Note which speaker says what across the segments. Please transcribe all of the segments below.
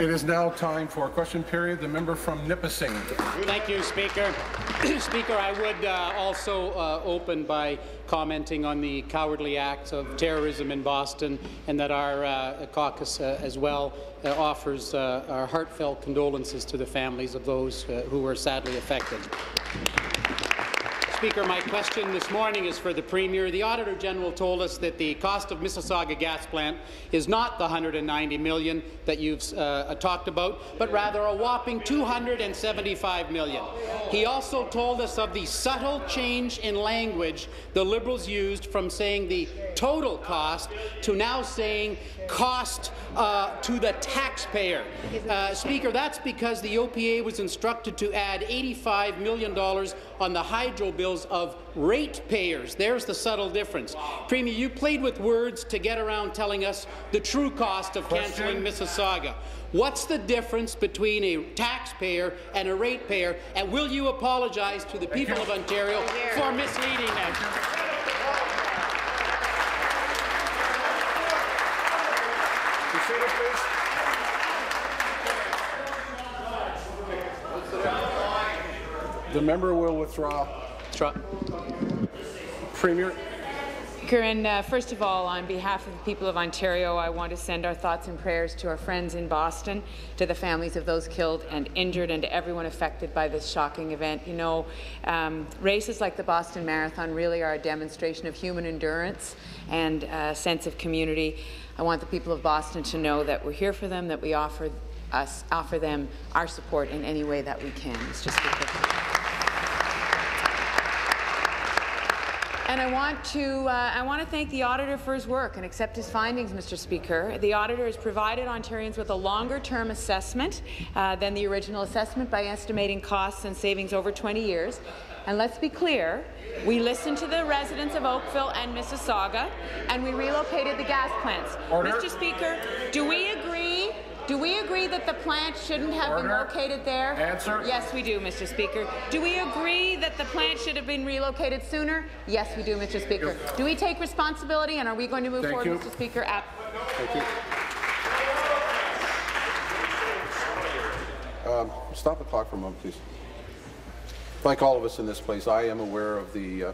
Speaker 1: It is now time for a question period. The member from Nipissing.
Speaker 2: Thank you, Speaker. Speaker, I would uh, also uh, open by commenting on the cowardly acts of terrorism in Boston and that our uh, caucus uh, as well uh, offers uh, our heartfelt condolences to the families of those who were sadly affected. Speaker, my question this morning is for the Premier. The Auditor General told us that the cost of Mississauga gas plant is not the 190 million that you've uh, talked about, but rather a whopping 275 million. He also told us of the subtle change in language the Liberals used from saying the total cost to now saying cost uh, to the taxpayer. Uh, Speaker, that's because the OPA was instructed to add $85 million on the hydro bills of ratepayers. There's the subtle difference. Premier, you played with words to get around telling us the true cost of cancelling Mississauga. What's the difference between a taxpayer and a ratepayer, and will you apologize to the people of Ontario for misleading them?
Speaker 1: The member will withdraw. Premier.
Speaker 3: Curran, uh, first of all, on behalf of the people of Ontario, I want to send our thoughts and prayers to our friends in Boston, to the families of those killed and injured, and to everyone affected by this shocking event. You know, um, races like the Boston Marathon really are a demonstration of human endurance and a sense of community. I want the people of Boston to know that we're here for them, that we offer us offer them our support in any way that we can, Mr. Speaker. And I want to uh, I want to thank the auditor for his work and accept his findings, Mr. Speaker. The auditor has provided Ontarians with a longer-term assessment uh, than the original assessment by estimating costs and savings over 20 years. And let's be clear, we listened to the residents of Oakville and Mississauga, and we relocated the gas plants.
Speaker 1: Order.
Speaker 3: Mr. Speaker, do we agree do we agree that the plant shouldn't have
Speaker 1: Order.
Speaker 3: been located there?
Speaker 1: Answer.
Speaker 3: Yes, we do, Mr. Speaker. Do we agree that the plant should have been relocated sooner? Yes, we do, Mr. Speaker. Do we take responsibility, and are we going to move
Speaker 1: Thank
Speaker 3: forward,
Speaker 1: you.
Speaker 3: Mr. Speaker? At
Speaker 1: Thank you. Um, stop the clock for a moment, please. Like all of us in this place, I am aware of the uh,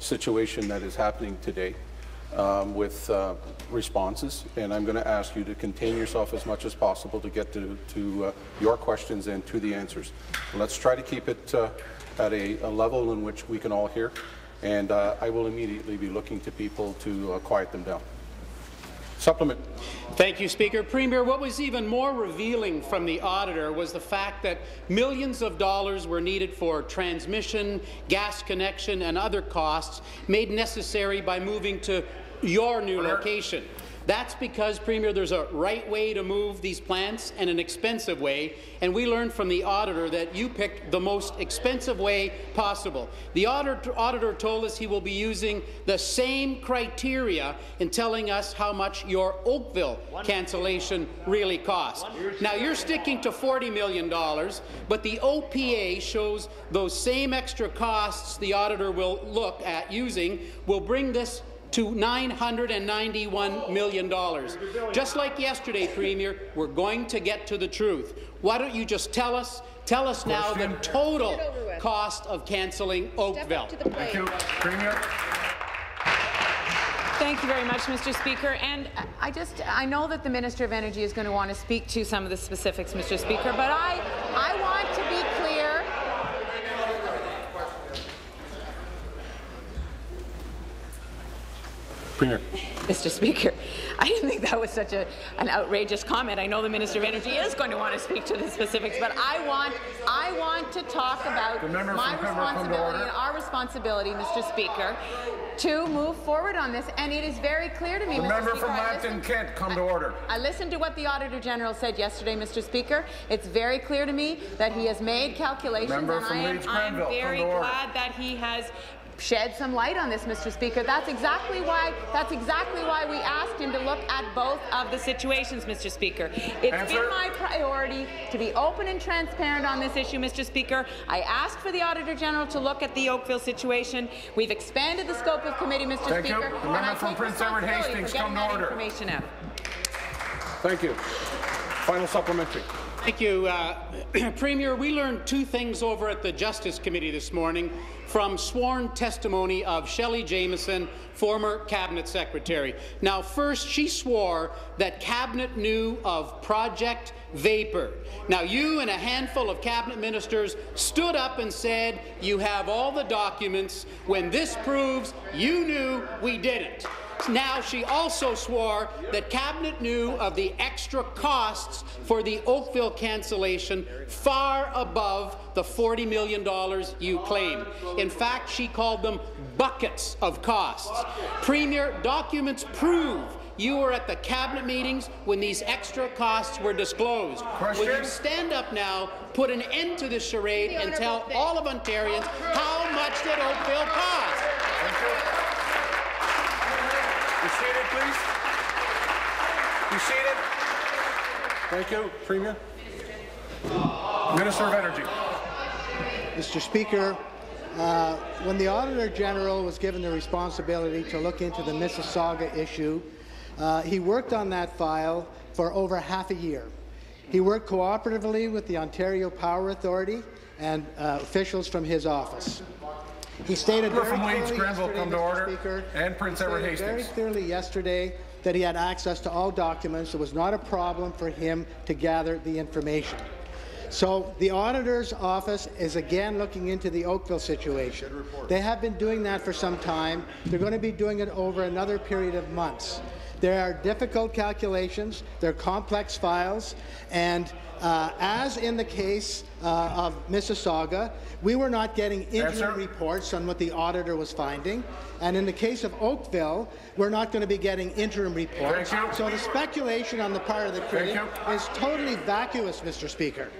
Speaker 1: situation that is happening today um, with uh, responses, and I'm going to ask you to contain yourself as much as possible to get to, to uh, your questions and to the answers. Let's try to keep it uh, at a, a, level in which we can all hear, and uh, I will immediately be looking to people to uh, quiet them down. Supplement.
Speaker 2: Thank you, Speaker. Premier, what was even more revealing from the auditor was the fact that millions of dollars were needed for transmission, gas connection, and other costs made necessary by moving to your new location. That's because, Premier, there's a right way to move these plants and an expensive way, and we learned from the auditor that you picked the most expensive way possible. The auditor, auditor told us he will be using the same criteria in telling us how much your Oakville cancellation really cost. Now, you're sticking to $40 million, but the OPA shows those same extra costs the auditor will look at using will bring this to $991 million. Just like yesterday, Premier, we're going to get to the truth. Why don't you just tell us, tell us now the total cost of cancelling Oakville.
Speaker 1: Thank you. Premier.
Speaker 3: Thank you very much, Mr. Speaker. And I just, I know that the Minister of Energy is going to want to speak to some of the specifics, Mr. Speaker, but I, I want to be clear
Speaker 1: Premier.
Speaker 3: Mr. Speaker, I didn't think that was such a, an outrageous comment. I know the Minister of Energy is going to want to speak to the specifics, but I want, I want to talk about my responsibility and our responsibility, Mr. Speaker, to move forward on this. And it is very clear to me,
Speaker 1: the
Speaker 3: Mr.
Speaker 1: member
Speaker 3: Speaker,
Speaker 1: from Lambton Kent, come to order.
Speaker 3: I, I listened to what the Auditor General said yesterday, Mr. Speaker. It's very clear to me that he has made calculations,
Speaker 1: member
Speaker 3: and I am, I'm very glad that he has shed some light on this, Mr. Speaker. That's exactly why that's exactly why we asked him to look at both of the situations, Mr. Speaker. It's
Speaker 1: Answer.
Speaker 3: been my priority to be open and transparent on this issue, Mr. Speaker. I asked for the Auditor General to look at the Oakville situation. We've expanded the scope of committee, Mr.
Speaker 1: Thank
Speaker 3: Speaker.
Speaker 1: You. The member from Prince Edward Hastings, come to order.
Speaker 3: Information out.
Speaker 1: Thank you. Final supplementary.
Speaker 2: Thank you. Uh, Premier, we learned two things over at the Justice Committee this morning from sworn testimony of Shelly Jamieson, former Cabinet Secretary. Now, first, she swore that Cabinet knew of Project Vapor. Now, you and a handful of Cabinet ministers stood up and said you have all the documents when this proves you knew we didn't. Now, she also swore that Cabinet knew of the extra costs for the Oakville cancellation far above the $40 million you claim. In fact, she called them buckets of costs. Premier, documents prove you were at the cabinet meetings when these extra costs were disclosed. Will you stand up now, put an end to this charade, and tell all of Ontarians how much did Oakville cost?
Speaker 1: Be seated, please. Be seated. Thank you, Premier. Minister of Energy.
Speaker 4: Mr. Speaker, uh, when the Auditor General was given the responsibility to look into the Mississauga issue, uh, he worked on that file for over half a year. He worked cooperatively with the Ontario Power Authority and uh, officials from his office. He stated
Speaker 1: Member
Speaker 4: very
Speaker 1: from Waits,
Speaker 4: clearly
Speaker 1: Grenville, come to
Speaker 4: Mr.
Speaker 1: order.
Speaker 4: Speaker,
Speaker 1: And Prince
Speaker 4: he
Speaker 1: Edward
Speaker 4: stated Very clearly yesterday that he had access to all documents. It was not a problem for him to gather the information. So the auditor's office is again looking into the Oakville situation. They have been doing that for some time. They're going to be doing it over another period of months. There are difficult calculations, they're complex files, and uh, as in the case uh, of Mississauga, we were not getting interim
Speaker 1: Answer.
Speaker 4: reports on what the auditor was finding, and in the case of Oakville, we're not going to be getting interim reports. So the speculation on the part of the critic is totally vacuous, Mr. Speaker.